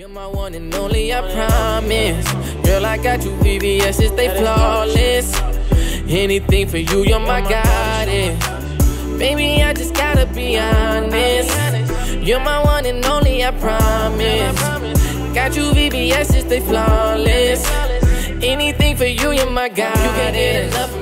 You're my one and only, I promise. Girl, I got you VVS's, they flawless. Anything for you, you're my goddess. Baby, I just gotta be honest. You're my one and only, I promise. Got you VVS's, they flawless. Anything for you, you're my goddess. You can't get enough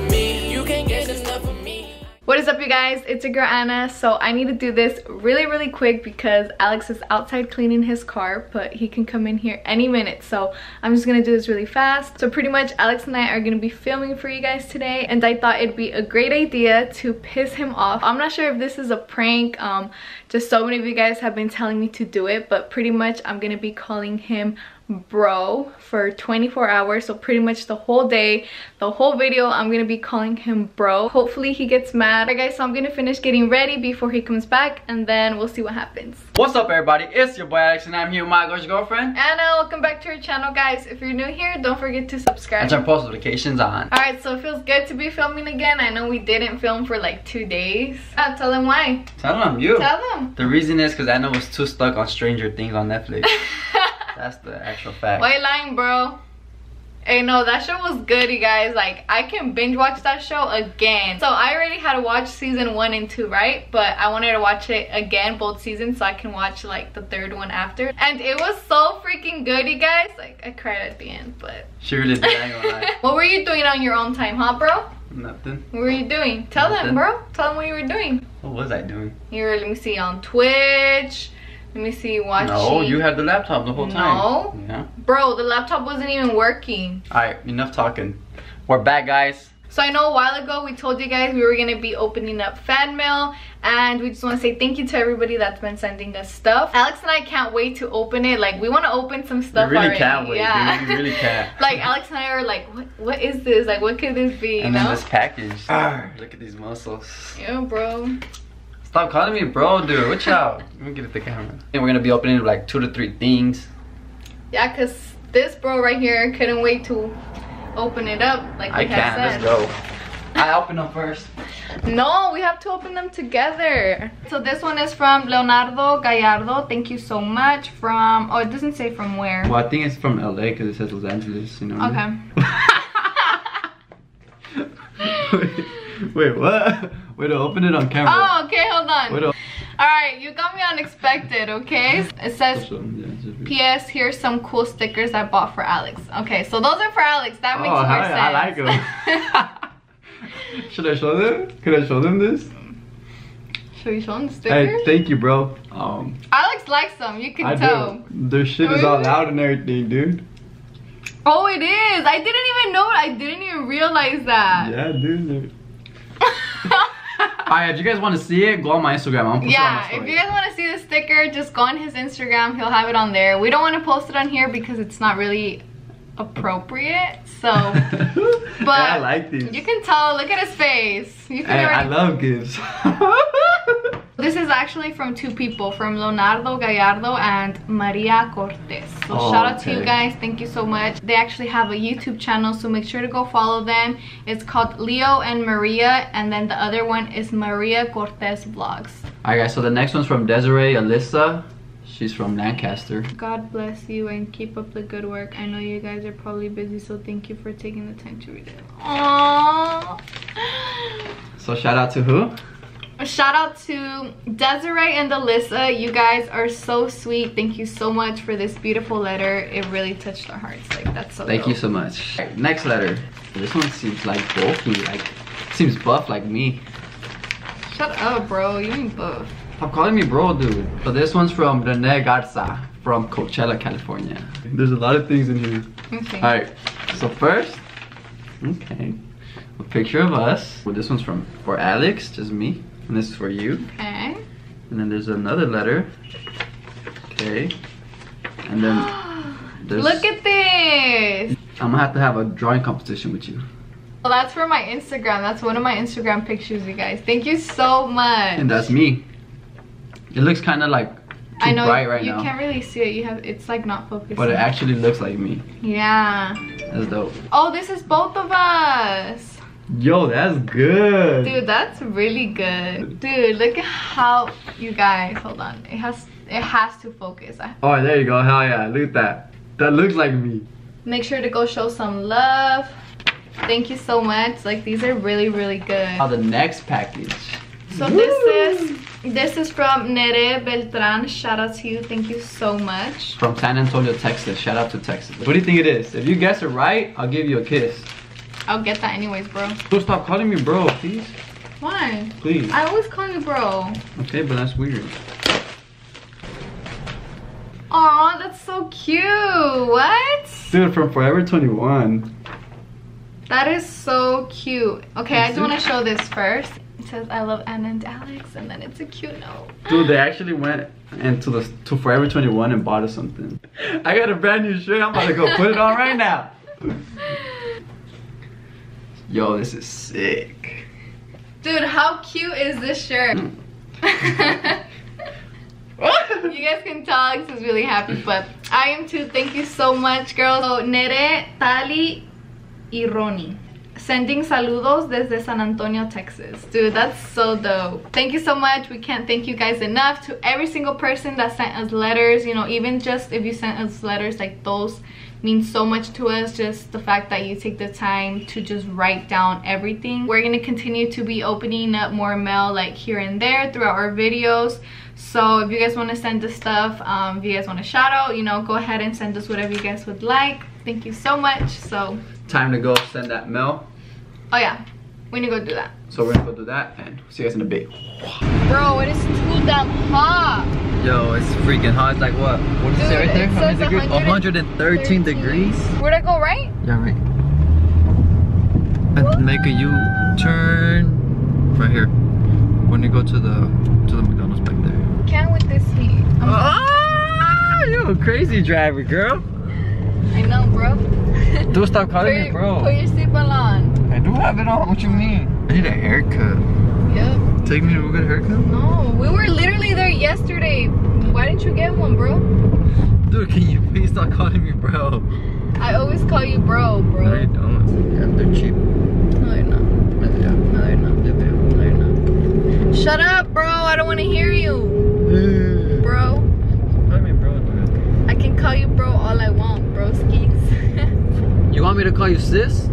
What is up you guys? It's your girl Ana. So I need to do this really really quick because Alex is outside cleaning his car but he can come in here any minute. So I'm just gonna do this really fast. So pretty much Alex and I are gonna be filming for you guys today and I thought it'd be a great idea to piss him off. I'm not sure if this is a prank. Um, just so many of you guys have been telling me to do it but pretty much I'm gonna be calling him bro for 24 hours so pretty much the whole day the whole video i'm gonna be calling him bro hopefully he gets mad alright guys so i'm gonna finish getting ready before he comes back and then we'll see what happens What's up everybody? It's your boy Alex and I'm here with my gorgeous girlfriend. ana welcome back to our channel guys if you're new here don't forget to subscribe And turn post notifications on. Alright, so it feels good to be filming again. I know we didn't film for like two days. Uh, tell them why. Tell them you. Tell them. The reason is because Ana was too stuck on Stranger Things on Netflix. That's the actual fact. Why lying, bro? Hey, no, that show was good, you guys. Like, I can binge watch that show again. So, I already had to watch season one and two, right? But I wanted to watch it again, both seasons, so I can watch, like, the third one after. And it was so freaking good, you guys. Like, I cried at the end, but... She really did, I ain't gonna what were you doing on your own time, huh, bro? Nothing. What were you doing? Tell them, bro. Tell them what you were doing. What was I doing? You were, let me see, on Twitch. Let me see, watching. No, you had the laptop the whole time. No. Yeah. Bro, the laptop wasn't even working. Alright, enough talking. We're back, guys. So I know a while ago we told you guys we were going to be opening up fan mail and we just want to say thank you to everybody that's been sending us stuff. Alex and I can't wait to open it. Like we want to open some stuff we really already. can't wait, yeah. dude. We really can't. like Alex and I are like, what, what is this? Like what could this be? You and then know? this package. Arr, look at these muscles. Yeah, bro. Stop calling me bro, dude. Watch out. Let me get at the camera. And we're gonna be opening like two to three things. Yeah, cause this bro right here couldn't wait to open it up. Like we I can't. said. Let's go. I open them first. No, we have to open them together. So this one is from Leonardo Gallardo. Thank you so much. From, oh, it doesn't say from where. Well, I think it's from LA because it says Los Angeles, you know. Okay. wait, wait, what? Wait to open it on camera. Oh, okay, hold on. Alright, you got me unexpected, okay? It says, P.S. Here's some cool stickers I bought for Alex. Okay, so those are for Alex. That makes oh, more hi, sense. I like them. Should I show them? Could I show them this? Should we show them the stickers? Hey, thank you, bro. Um, Alex likes them, you can I tell. do. Their shit is all loud and everything, dude. Oh, it is. I didn't even know it. I didn't even realize that. Yeah, dude. Alright, if you guys want to see it, go on my Instagram. I'm gonna post it on my Yeah, if you guys want to see the sticker, just go on his Instagram. He'll have it on there. We don't want to post it on here because it's not really appropriate. So, but I like these. you can tell. Look at his face. You can Hey, I love gifts. this is actually from two people, from Leonardo Gallardo and Maria Cortez. So Oh, shout out to you guys. Thank you so much. They actually have a YouTube channel, so make sure to go follow them. It's called Leo and Maria, and then the other one is Maria Cortez Vlogs. Alright guys, so the next one's from Desiree Alyssa. She's from Lancaster. God bless you and keep up the good work. I know you guys are probably busy, so thank you for taking the time to read it. Aww. So shout out to who? A shout out to Desiree and Alyssa. You guys are so sweet. Thank you so much for this beautiful letter. It really touched our hearts. Like that's so Thank you so much. Alright, next letter. This one seems like bulky, like seems buff like me. Shut up, bro. You ain't buff. Stop calling me bro, dude. So this one's from Rene Garza from Coachella, California. There's a lot of things in here. Okay. Alright, so first, okay, a picture of us. Well, this one's from for Alex, just me, and this is for you. Okay. And then there's another letter. Okay, and then there's. Look at this. I'm gonna have to have a drawing competition with you. Well, that's for my Instagram. That's one of my Instagram pictures, you guys. Thank you so much. And that's me. It looks kind of like I know right you now, can't really see it. You have it's like not focused. but it actually looks like me. yeah. That's dope. Oh, this is both of us. Yo, that's good. Dude, that's really good. Dude, look at how you guys hold on. It has it has to focus. Oh, there you go. Hell yeah. Look at that. That looks like me. Make sure to go show some love. Thank you so much. Like these are really, really good. Now the next package. So this is this is from Nere Beltran. Shout out to you. Thank you so much. From San Antonio, Texas. Shout out to Texas. What do you think it is? If you guess it right, I'll give you a kiss. I'll get that anyways, bro. Don't stop calling me bro, please. Why? Please. I always call you bro. Okay, but that's weird. Aw, that's so cute. What? Dude, from Forever 21. That is so cute. Okay, I Is just want to show this first. It says I love Ana and Alex, and then it's a cute note. Dude, they actually went into the to Forever 21 and bought us something. I got a brand new shirt. I'm about to go put it on right now. Yo, this is sick. Dude, how cute is this shirt? Mm. you guys can tell Alex is really happy, but I am too. Thank you so much, girls. So, Nere, Tali, y Ronnie. Sending saludos desde San Antonio, Texas. Dude, that's so dope. Thank you so much. We can't thank you guys enough to every single person that sent us letters. You know, even just if you sent us letters like those means so much to us just the fact that you take the time to just write down everything we're going to continue to be opening up more mail like here and there throughout our videos so if you guys want to send us stuff um, if you guys want to shout out you know go ahead and send us whatever you guys would like thank you so much so Time to go send that mail. Oh yeah we need to go do that So we're gonna go do that and see you guys in a bit. bro it is too damn hot Yo, it's freaking hot. It's like what? What did it say right there? it How many degrees? 113 degrees. where'd i go right Yeah, right. And make a U-turn right here. When you go to the to the McDonald's back there. can't with this heat I'm- Ah, you a crazy driver, girl. i know bro Don't stop calling me bro. put your seatbelt on I do have it on. What you mean? I need a haircut. yep Take me to a good haircut. No, we were literally there yesterday. Why didn't you get one, bro? Dude, can you please stop calling me bro? I always call you bro, No, bro. you don't. Yeah, they're cheap. No, they're not. Yeah, No, they're not. yeah, they are. No, they're not. Shut up, bro. I don't want to hear you, bro. Call me bro, dude. I can call you bro all I want, broskis. You want me to call you sis?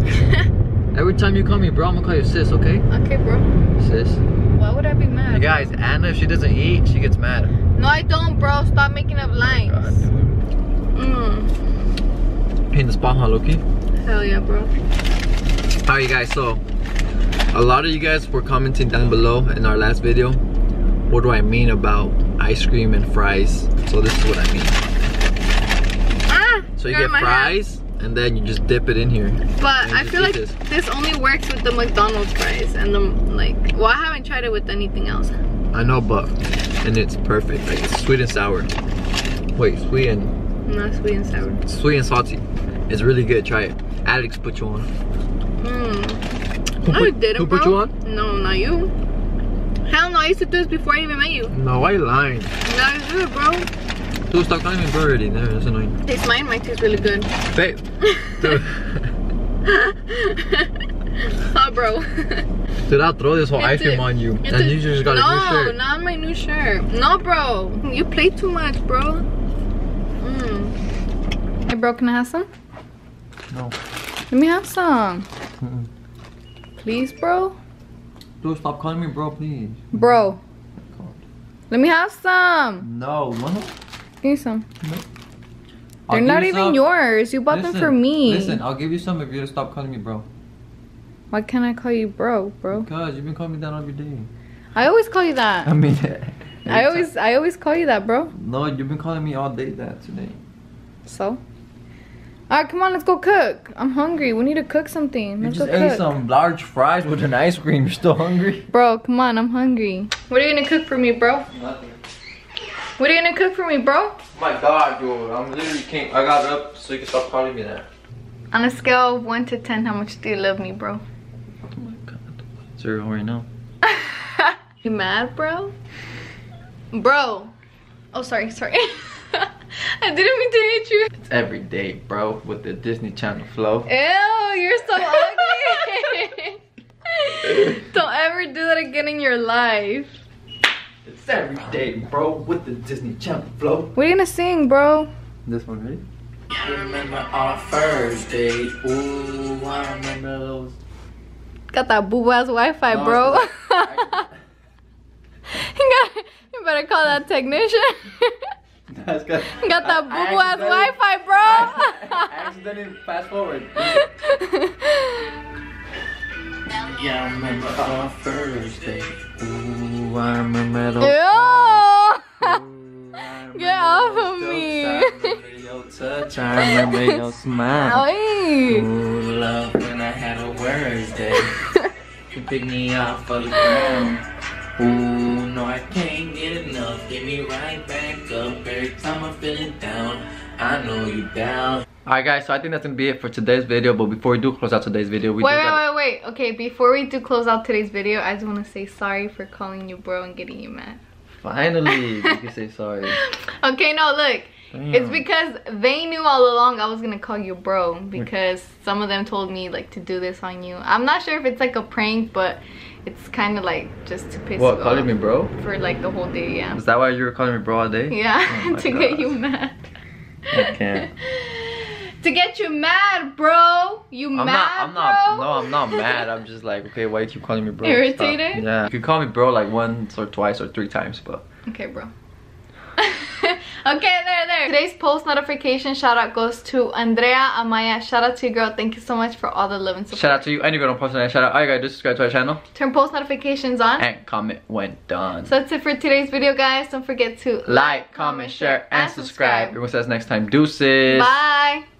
Every time you call me bro, I'm gonna call you sis, okay? okay, bro. Sis. Why would I be mad? Hey guys, Ana, if she doesn't eat, she gets mad. No, I don't, bro. Stop making up God, lines. dude. Mm. Hitting the spot, huh, Loki? Hell yeah, bro. Alright, you guys, so a lot of you guys were commenting down below in our last video. What do I mean about ice cream and fries? So this is what I mean. Ah! So you get fries, and then you just dip it in here. But I feel like this. this only works with the McDonald's fries and the like. Well, I haven't tried it with anything else. I know, but and it's perfect. Like it's sweet and sour. Wait, sweet and Not sweet and sour. sweet and salty. It's really good. Try it. Alex put you on. Mm. Who No, put, didn't, Who put bro. you on? No, not you. Hell no, I used to do this before I even met you. No, why you lying? Now you do it, bro. Dude, stop calling me bro already. That's annoying. Taste mine. Mine tastes really good. Babe. Dude. oh, bro. Dude, I'll throw this whole ice cream a- on you. And a- you just got no, a new shirt. No, not my new shirt. No, bro. You play too much, bro. Mm. Hey, bro, can I have some? No. Let me have some. Mm-mm. Please, bro. Dude, stop calling me bro, please. Bro. Let me have some. No, no. Give me some. I'll They're not you even some. yours. You bought them for me. Listen, I'll give you some if you just stop calling me bro. Why can't I call you bro, bro? Because you've been calling me that every day. I always call you that. I mean, I always, I always call you that, bro. No, you've been calling me all day that today. So. Alright, come on, let's go cook. I'm hungry. We need to cook something. You Let's just go ate cook. some large fries with an ice cream. You're still hungry? Bro, come on, I'm hungry. What are you gonna cook for me, bro? Nothing. What are you gonna cook for me, bro? My God, dude, I'm literally came. I got up so you can stop calling me that. On a scale of 1 to 10, how much do you love me, bro? Oh my God, zero right now. you mad, bro? Bro. Oh, sorry, sorry. I didn't mean to hit you. It's every day, bro, with the Disney Channel flow. Ew, you're so ugly. Don't ever do that again in your life. It's every day, bro, with the Disney Channel flow. What are you gonna sing, bro? This one, ready? I remember our first date. Ooh, I remember those. Got that boo ass Wi-Fi, No, bro. you, got, you better call that technician. That's good. got that I- boo I ass Wi-Fi, I bro. accidentally fast forward. Yeah, I remember our first date. Ooh, I remember those. Ew. Get off of me. Your touch. I remember your smile. Oy. Ooh, love when I had a worst day. You pick me up for the ground. Ooh, no, I can't get enough. Get me right back up every time I'm feeling down. I know you down. Alright guys, so I think that's gonna be it for today's video, but before we do close out today's video, we Wait, wait, gotta- wait, wait. Okay, before we do close out today's video, I just want to say sorry for calling you bro and getting you mad. Finally, you can say sorry. Okay, no, look. It's because they knew all along I was gonna call you bro because some of them told me like to do this on you. I'm not sure if it's like a prank, but it's kind of like just to piss What, you calling off me bro? for like the whole day. Yeah. Is that why you were calling me bro all day? Yeah, Oh to get you mad. I can't. to get you mad, bro. You I'm mad, not, I'm not, bro? no, I'm not mad. I'm just like, okay, why you keep calling me bro? Irritated? Stop. Yeah. You can call me bro like once or twice or three times, but Okay, bro. okay, there, there. Today's post notification shout out goes to Andrea Amaya. Shout out to you, girl. Thank you so much for all the love and support. shout out to you and you're gonna post that shout out. All you gotta do subscribe to our channel Turn post notifications on. and comment when done. So that's it for today's video, guys. Don't forget to like, comment, share, and subscribe. And we'll see us next time. Deuces. Bye.